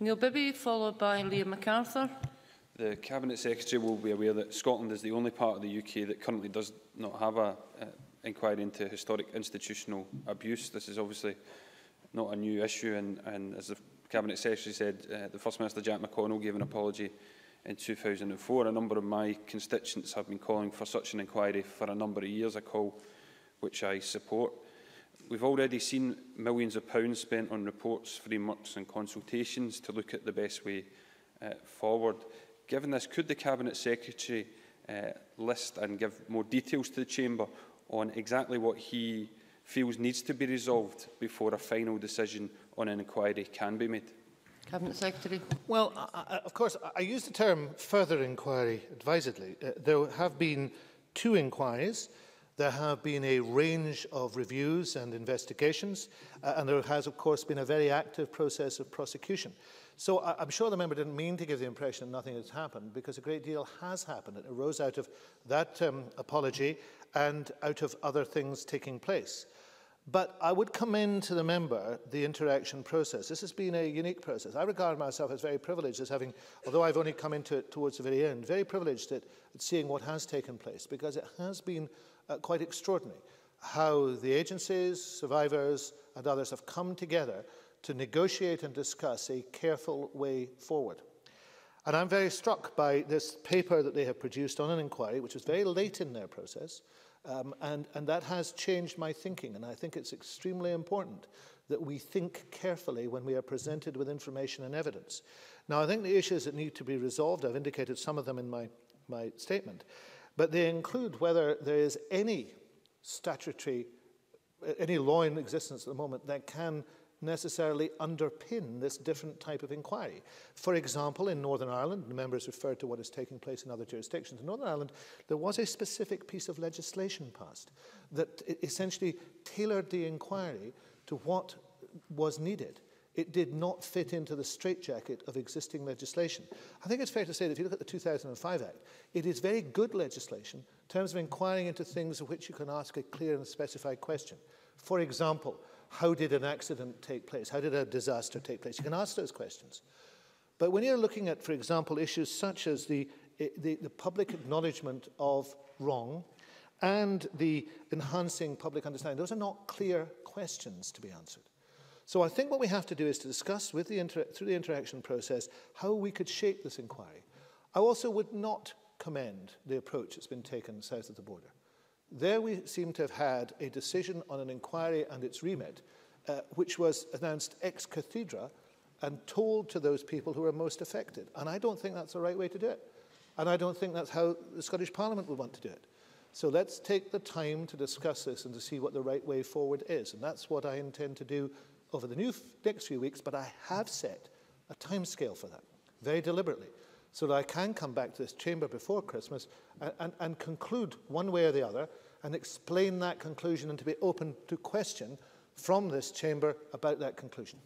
Neil Bibby, followed by Liam MacArthur. The Cabinet Secretary will be aware that Scotland is the only part of the UK that currently does not have an uh, inquiry into historic institutional abuse. This is obviously not a new issue, and, and as the Cabinet Secretary said, uh, the First Minister Jack McConnell gave an apology in 2004. A number of my constituents have been calling for such an inquiry for a number of years, a call which I support. We've already seen millions of pounds spent on reports, frameworks and consultations to look at the best way uh, forward. Given this, could the Cabinet Secretary uh, list and give more details to the Chamber on exactly what he feels needs to be resolved before a final decision on an inquiry can be made? Cabinet Secretary. Well, I, I, of course, I use the term further inquiry advisedly. Uh, there have been two inquiries. There have been a range of reviews and investigations, uh, and there has, of course, been a very active process of prosecution. So I, I'm sure the member didn't mean to give the impression nothing has happened, because a great deal has happened. It arose out of that um, apology and out of other things taking place. But I would commend to the member the interaction process. This has been a unique process. I regard myself as very privileged as having, although I've only come into it towards the very end, very privileged at, at seeing what has taken place because it has been uh, quite extraordinary how the agencies, survivors and others have come together to negotiate and discuss a careful way forward. And I'm very struck by this paper that they have produced on an inquiry, which was very late in their process, Um, and, and that has changed my thinking, and I think it's extremely important that we think carefully when we are presented with information and evidence. Now, I think the issues that need to be resolved, I've indicated some of them in my, my statement, but they include whether there is any statutory, any law in existence at the moment that can necessarily underpin this different type of inquiry. For example, in Northern Ireland, members referred to what is taking place in other jurisdictions. In Northern Ireland, there was a specific piece of legislation passed that essentially tailored the inquiry to what was needed. It did not fit into the straitjacket of existing legislation. I think it's fair to say that if you look at the 2005 Act, it is very good legislation in terms of inquiring into things of which you can ask a clear and specified question. For example, how did an accident take place? How did a disaster take place? You can ask those questions. But when you're looking at, for example, issues such as the, eh, the, the public acknowledgement of wrong and the enhancing public understanding, those are not clear questions to be answered. So I think what we have to do is to discuss with the through the interaction process how we could shape this inquiry. I also would not commend the approach that's been taken south of the border. There we seem to have had a decision on an inquiry and its remit, uh, which was announced ex cathedra and told to those people who were most affected. And I don't think that's the right way to do it. And I don't think that's how the Scottish Parliament would want to do it. So let's take the time to discuss this and to see what the right way forward is. And that's what I intend to do over the next few weeks, but I have set a timescale for that, very deliberately so that I can come back to this chamber before Christmas and, and, and conclude one way or the other and explain that conclusion and to be open to question from this chamber about that conclusion.